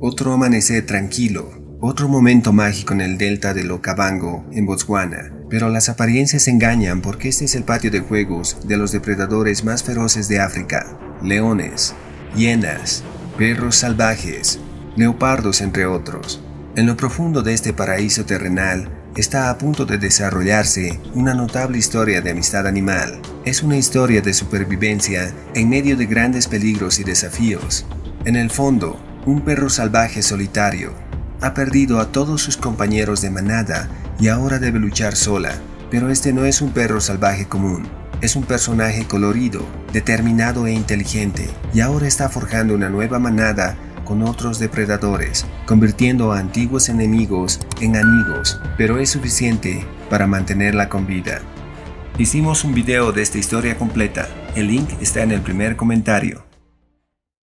Otro amanecer tranquilo, otro momento mágico en el delta del Okavango, en Botswana. Pero las apariencias engañan porque este es el patio de juegos de los depredadores más feroces de África. Leones, hienas, perros salvajes, leopardos entre otros. En lo profundo de este paraíso terrenal está a punto de desarrollarse una notable historia de amistad animal. Es una historia de supervivencia en medio de grandes peligros y desafíos. En el fondo, un perro salvaje solitario ha perdido a todos sus compañeros de manada y ahora debe luchar sola. Pero este no es un perro salvaje común. Es un personaje colorido, determinado e inteligente, y ahora está forjando una nueva manada con otros depredadores, convirtiendo a antiguos enemigos en amigos, pero es suficiente para mantenerla con vida. Hicimos un video de esta historia completa, el link está en el primer comentario.